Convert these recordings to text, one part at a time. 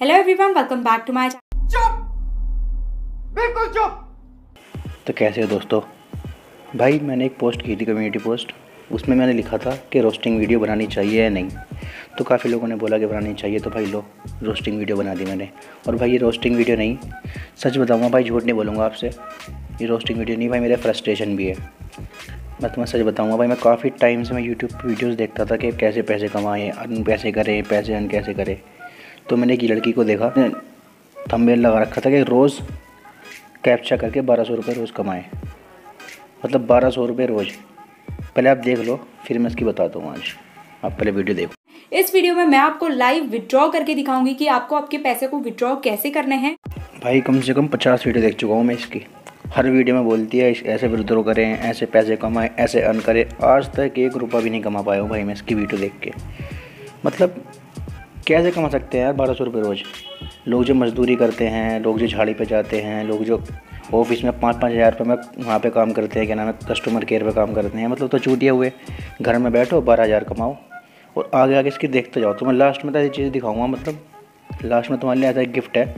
Hello everyone welcome back to my चुप! बिल्कुल चुप! तो कैसे हो दोस्तों? भाई मैंने एक पोस्ट की थी कम्युनिटी पोस्ट उसमें मैंने लिखा था कि रोस्टिंग वीडियो बनानी चाहिए या नहीं। तो काफ़ी लोगों ने बोला कि बनानी चाहिए तो भाई लो रोस्टिंग वीडियो बना दी मैंने। और भाई ये रोस्टिंग वीडियो नहीं। सच बताऊँगा भाई झूठ नहीं बोलूँगा आपसे। ये रोस्टिंग वीडियो नहीं भाई मेरे फ्रस्ट्रेशन भी है। मैं तुम्हें सच बताऊँगा भाई मैं काफ़ी टाइम से मैं यूट्यूब वीडियोज़ देखता था कि कैसे पैसे कमाएँ अर्न पैसे करें पैसे अर्न कैसे करें। तो मैंने एक लड़की को देखा थंबनेल लगा रखा था कि रोज़ कैप्चा करके बारह सौ रुपये रोज़ कमाए। मतलब बारह सौ रुपये रोज़। पहले आप देख लो फिर मैं इसकी बता दूँ आज। आप पहले वीडियो देखो। इस वीडियो में मैं आपको लाइव विड्रॉ करके दिखाऊँगी कि आपको आपके पैसे को विड्रॉ कैसे करने हैं। भाई कम से कम पचास वीडियो देख चुका हूँ मैं इसकी। हर वीडियो में बोलती है ऐसे विड्रॉ करें ऐसे पैसे कमाएँ ऐसे अर्न करें। आज तक एक रुपया भी नहीं कमा पाया हूँ भाई मैं इसकी वीडियो देख के। मतलब कैसे कमा सकते हैं यार बारह सौ रुपये रोज़? लोग जो मज़दूरी करते हैं लोग जो झाड़ी पे जाते हैं लोग जो ऑफ़िस में पाँच पाँच हज़ार रुपये में वहाँ पे काम करते हैं क्या नाम है कस्टमर केयर पे काम करते हैं मतलब तो चूटिया हुए। घर में बैठो बारह हज़ार कमाओ और आगे आगे इसकी देखते जाओ। तो मैं लास्ट में तो ऐसी चीज़ दिखाऊँगा मतलब लास्ट में तुम्हारे लिए ऐसा एक गिफ्ट है।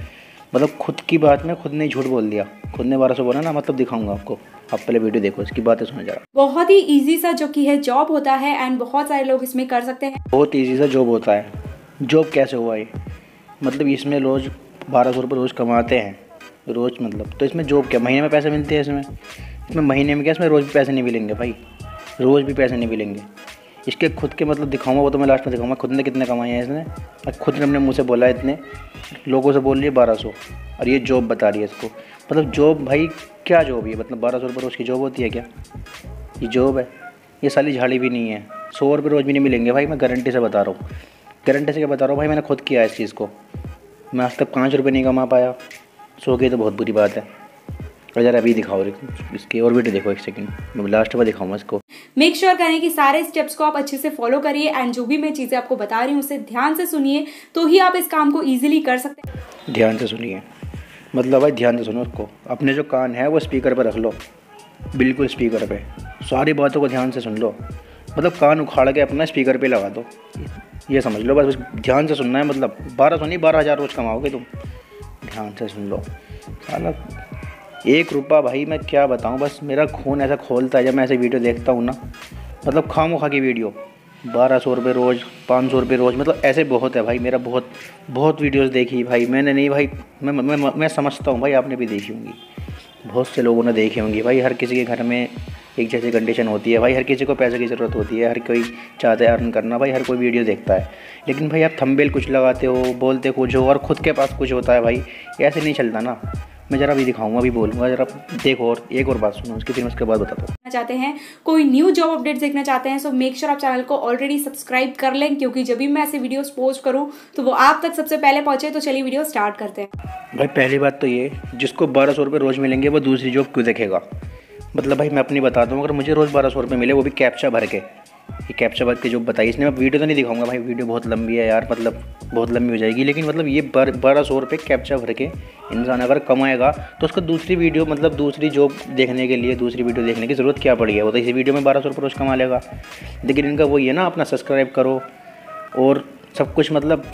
मतलब खुद की बात में खुद ने झूठ बोल दिया। खुद ने बारह सौ बोला ना मतलब दिखाऊँगा आपको। आप पहले वीडियो देखो इसकी बातें सुना जा बहुत ही इजी सा जो कि है जॉब होता है एंड बहुत सारे लोग इसमें कर सकते हैं। बहुत ईजी सा जॉब होता है। जॉब कैसे हुआ ये? मतलब इसमें रोज़ बारह सौ रुपये रोज़ कमाते हैं। रोज़ मतलब। तो इसमें जॉब क्या, महीने में पैसे मिलते हैं इसमें? इसमें महीने में क्या, इसमें रोज़ भी पैसे नहीं मिलेंगे भाई। रोज़ भी पैसे नहीं मिलेंगे। इसके खुद के मतलब दिखाऊँगा वो तो मैं लास्ट में दिखाऊँगा, खुद ने कितने कमाए हैं इसने? और खुद ने अपने मुँह से बोला है इतने। लोगों से बोल रही है बारह सौ। और ये जॉब बता रही है इसको। मतलब जॉब भाई, क्या जॉब है मतलब बारह सौ रुपये रोज़ की जॉब होती है क्या? ये जॉब है। ये साली झाड़ी भी नहीं है। सौ रुपये रोज़ भी नहीं मिलेंगे भाई, मैं गारंटी से बता रहा हूँ। गारंटी से क्या बता रहा हूँ? भाई मैंने खुद किया इस चीज़ को। मैं आज तक पाँच रुपये नहीं कमा पाया। सो गई तो बहुत बुरी बात है। और यार अभी दिखाओ इसके और वीडियो देखो एक सेकंड मैं लास्ट में दिखाऊँगा इसको। मेक श्योर sure करें कि सारे स्टेप्स को आप अच्छे से फॉलो करिए एंड जो भी मैं चीज़ें आपको बता रही हूँ उसे ध्यान से सुनिए तो ही आप इस काम को ईजिली कर सकते हैं। ध्यान से सुनिए। मतलब भाई ध्यान से सुनो उसको। अपने जो कान है वो स्पीकर पर रख लो। बिल्कुल स्पीकर पे। सारी बातों को ध्यान से सुन लो। मतलब कान उखाड़ के अपना स्पीकर पे लगा दो। ये समझ लो बस बस ध्यान से सुनना है मतलब बारह सौ नहीं बारह हज़ार रोज़ कमाओगे तुम। ध्यान से सुन लो। साला एक रुपया भाई मैं क्या बताऊँ बस मेरा खून ऐसा खोलता है जब मैं ऐसे वीडियो देखता हूँ ना। मतलब खामो खा की वीडियो बारह सौ रुपये रोज़ पाँच सौ रुपये रोज़ मतलब ऐसे बहुत है भाई मेरा बहुत बहुत वीडियोस देखी भाई। मैंने नहीं भाई मैं मैं, मैं, मैं समझता हूँ भाई आपने भी देखी होंगी। बहुत से लोगों ने देखे होंगे। भाई, हर किसी के घर में एक जैसी कंडीशन होती है। भाई, हर किसी को पैसे की ज़रूरत होती है। हर कोई चाहता है अर्न करना। भाई, हर कोई वीडियो देखता है। लेकिन भाई, आप थंबेल कुछ लगाते हो, बोलते कुछ हो और ख़ुद के पास कुछ होता है भाई, ऐसे नहीं चलता ना। मैं ज़रा भी दिखाऊँगा अभी बोलूँगा ज़रा देखो और एक और बात सुनो उसकी फिर उसके बाद बताता हूँ। चाहते हैं कोई न्यू जॉब अपडेट देखना चाहते हैं सो मेक श्योर आप चैनल को ऑलरेडी सब्सक्राइब कर लें क्योंकि जब भी मैं ऐसे वीडियोस पोस्ट करूँ तो वो आप तक सबसे पहले पहुँचे तो चलिए वीडियो स्टार्ट करते हैं। भाई पहली बात तो ये जिसको बारह सौ रोज़ मिलेंगे वो दूसरी जॉब क्यों देखेगा? मतलब भाई मैं अपनी बता दूँ अगर मुझे रोज़ बारह सौ रुपये मिले वो भी कैप्चा भर के। ये कैप्चा भर के जो बताई इसने। मैं वीडियो तो नहीं दिखाऊँगा भाई वीडियो बहुत लंबी है यार मतलब बहुत लंबी हो जाएगी, लेकिन मतलब ये बारह सौ रुपये कैप्चा भर के इंसान अगर कमाएगा तो उसको दूसरी वीडियो मतलब दूसरी जॉब देखने के लिए, दूसरी वीडियो देखने की ज़रूरत क्या पड़ी है? वो तो इसी वीडियो में बारह सौ रुपये रोज़ कमा लेगा। लेकिन इनका वही है ना, अपना सब्सक्राइब करो और सब कुछ मतलब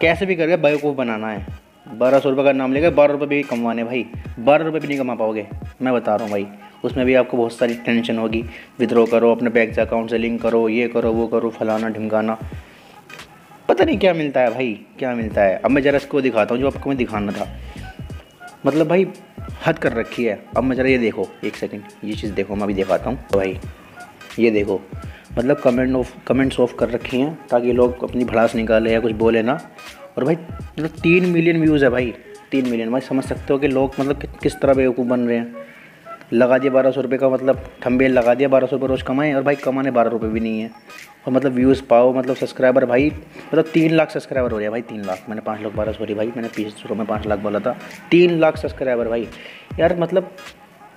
कैसे भी करके को बनाना है। बारह सौ रुपये का नाम लेगा बारह रुपये भी कमवाने भाई, बारह रुपये भी नहीं कमा पाओगे, मैं बता रहा हूँ भाई। उसमें भी आपको बहुत सारी टेंशन होगी। विद्रो करो, अपने बैंक अकाउंट से लिंक करो, ये करो, वो करो, फलाना ढिमकाना। पता नहीं क्या मिलता है भाई, क्या मिलता है। अब मैं ज़रा इसको दिखाता हूँ जो आपको मैं दिखाना था। मतलब भाई, हद कर रखी है। अब मैं ज़रा ये देखो, एक सेकेंड ये चीज़ देखो, मैं अभी दिखाता हूँ। तो भाई, ये देखो मतलब कमेंट ऑफ़ कमेंट्स ऑफ़ कर रखी हैं, ताकि लोग अपनी भड़ास निकाले या कुछ बोले ना। और भाई मतलब तीन मिलियन व्यूज़ है भाई, तीन मिलियन भाई, समझ सकते हो कि लोग मतलब किस तरह बेवकूफ़ बन रहे हैं। लगा दिया बारह सौ रुपये का मतलब थंबेल लगा दिया, बारह सौ रुपये रोज़ कमाए, और भाई कमाने बारह रुपये भी नहीं है। और मतलब व्यूज़ पाओ मतलब सब्सक्राइबर भाई मतलब तीन लाख सब्सक्राइबर हो रहे भाई, तीन लाख। मैंने पाँच लाख बारह सॉरी भाई, मैंने पीस शुरू में पाँच लाख बोला था। तीन लाख सब्सक्राइबर भाई। यार मतलब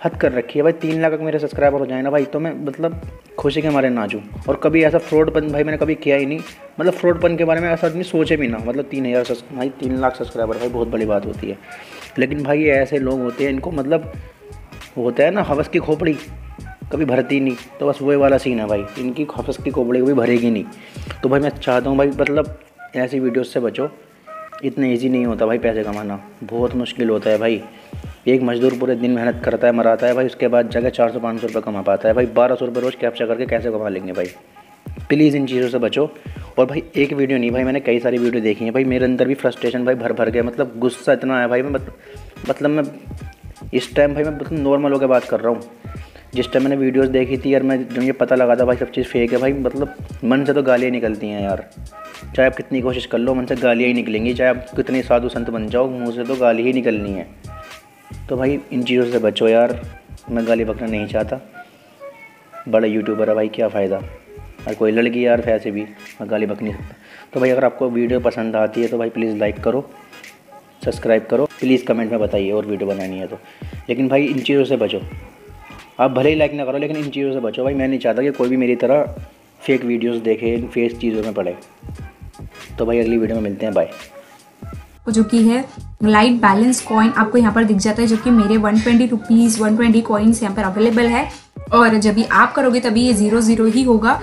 हद कर रखी है भाई, तीन लाख मेरे सब्सक्राइबर हो जाए ना भाई तो मैं मतलब खुशी के मारे नाचूँ। और कभी ऐसा फ्रॉडपन भाई मैंने कभी किया ही नहीं। मतलब फ्रॉडपन के बारे में ऐसा आदमी सोचे भी ना। मतलब तीन हज़ार भाई तीन लाख सब्सक्राइबर भाई बहुत बड़ी बात होती है। लेकिन भाई ऐसे लोग होते हैं, इनको मतलब होता है ना, हवस की खोपड़ी, कभी भरती नहीं तो बस वही वाला सीन है भाई। इनकी हवस की खोपड़ी कभी भरेगी नहीं। तो भाई मैं चाहता हूँ भाई मतलब ऐसी वीडियोस से बचो। इतना ईजी नहीं होता भाई पैसे कमाना। बहुत मुश्किल होता है भाई। एक मजदूर पूरे दिन मेहनत करता है, मराता है भाई, उसके बाद जगह चार सौ, पाँच सौ रुपये कमा पाता है। भाई बारह सौ रुपये रोज़ कैप्चर करके कैसे कमा लेंगे भाई? प्लीज़ इन चीज़ों से बचो। और भाई एक वीडियो नहीं, भाई मैंने कई सारी वीडियो देखी है। भाई मेरे अंदर भी फ्रस्ट्रेशन भाई भर भर गया। मतलब गुस्सा इतना आया भाई, मैं मतलब मैं इस टाइम भाई मैं मतलब नॉर्मल होकर बात कर रहा हूँ। जिस टाइम मैंने वीडियोस देखी थी यार मैं जब ये पता लगा था भाई सब चीज़ फेक है, भाई मतलब मन से तो गालियाँ निकलती हैं यार। चाहे आप कितनी कोशिश कर लो, मन से गालियाँ ही निकलेंगी, चाहे आप कितने साधु संत बन जाओ, मुँह से तो गाली ही निकलनी है। तो भाई इन चीज़ों से बचो यार, मैं गाली बकना नहीं चाहता। बड़ा यूट्यूबर है भाई, क्या फ़ायदा? और कोई लड़की यार वैसे भी, मैं गाली बक नहीं सकता। तो भाई अगर आपको वीडियो पसंद आती है तो भाई प्लीज़ लाइक करो सब्सक्राइब करो। प्लीज़ कमेंट में बताइए और वीडियो बनानी है तो। लेकिन भाई इन चीज़ों से बचो। आप भले ही लाइक ना करो लेकिन इन चीज़ों से बचो। भाई मैं नहीं चाहता कि कोई भी मेरी तरह फेक वीडियोस देखे इन फेक चीज़ों में पड़े। तो भाई अगली वीडियो में मिलते हैं। बाय जो कि है लाइट बैलेंस कॉइन आपको यहाँ पर दिख जाता है जो कि मेरे one twenty rupees one twenty coins यहाँ पर अवेलेबल है। और जब भी आप करोगे तभी ये ज़ीरो ज़ीरो ही होगा।